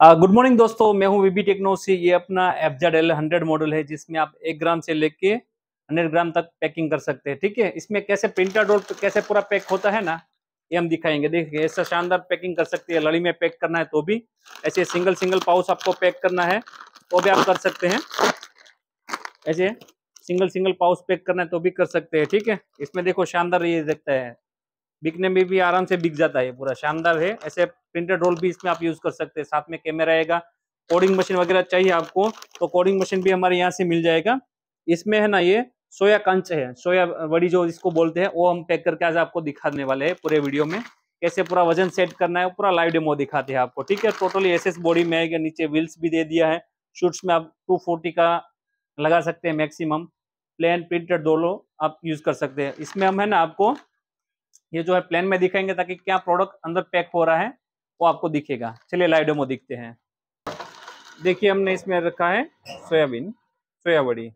Good morning दोस्तों, मैं हूँ वीबी टेक्नो से। ये अपना एफजेड एल हंड्रेड मॉडल है, जिसमें आप एक ग्राम से लेके हंड्रेड ग्राम तक पैकिंग कर सकते हैं, ठीक है? इसमें कैसे प्रिंटर रोल कैसे पूरा पैक होता है ना, ये हम दिखाएँगे। देखिए, ऐसा शानदार पैकिंग कर सकते हैं, लड़ी में पैक करना है तो भी। ऐसे सिंगल सिंगल पाउच आपको पैक करना है तो भी आप कर सकते हैं। ऐसे सिंगल सिंगल पाउच पैक करना है तो भी कर सकते हैं, ठीक है? इसमें देखो शानदार ये देखता है। बिकने में भी आराम से बिक जाता है पूरा। शानदार है। ऐसे प्रिंटेड रोल भी इसमें आप यूज़ कर सकते हैं। साथ में कैमरा आएगा। कोडिंग मशीन वगैरह चाहिए आपको तो कोडिंग मशीन भी हमारे यहाँ से मिल जाएगा। इसमें है ना ये सोया कंच है। सोया बड़ी जो इसको बोलते हैं, वो हम पैक करके आज आपको दिखाने वाले हैं पूरे वीडियो में। कैसे पूरा वज़न सेट करना है पूरा लाइव डेमो दिखाते हैं आपको। ठीक है टोटली एस बॉडी में आएगा। नीचे व्हील्स भी दे दिया है। शूट्स में आप टू का लगा सकते हैं मैक्सिमम प्लेन प्रिंटेड दोनों आप यूज़ कर सकते हैं। इसमें हम है ना आपको ये जो है प्लेन में दिखाएँगे ताकि क्या प्रोडक्ट अंदर पैक हो रहा है, वो आपको दिखेगा। चलिए लाइव डेमो दिखते हैं। देखिए, हमने इसमें रखा है सोयाबीन सोया बड़ी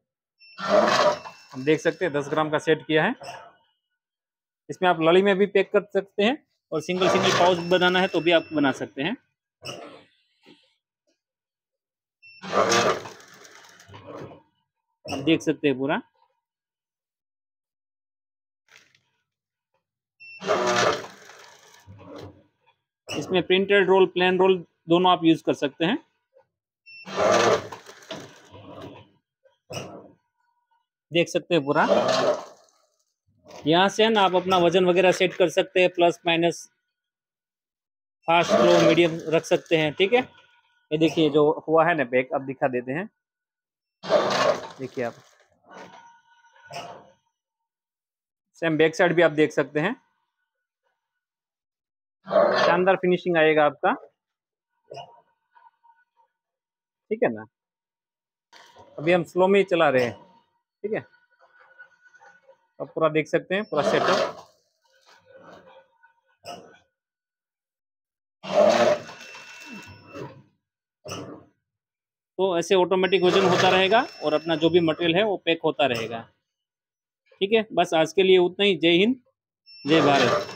हम देख सकते हैं, दस ग्राम का सेट किया है। इसमें आप लड़ी में भी पैक कर सकते हैं और सिंगल सिंगल पाउच बनाना है तो भी आप बना सकते हैं। आप देख सकते हैं पूरा। इसमें प्रिंटेड रोल प्लेन रोल दोनों आप यूज़ कर सकते हैं। देख सकते हैं पूरा। यहाँ से ना आप अपना वज़न वगैरह सेट कर सकते हैं plus minus fast slow medium रख सकते हैं, ठीक है? ये देखिए, जो हुआ है ना बैग अब दिखा देते हैं। देखिए आप। सेम बैक साइड भी आप देख सकते हैं। शानदार फिनिशिंग आएगा आपका। ठीक है ना? अभी हम स्लो में ही चला रहे हैं। ठीक है? अब पूरा देख सकते हैं, पूरा सेटअप तो ऐसे ऑटोमेटिक वज़न होता रहेगा और अपना जो भी मटेरियल है वो पैक होता रहेगा। ठीक है? बस आज के लिए उतना ही। जय हिंद, जय भारत।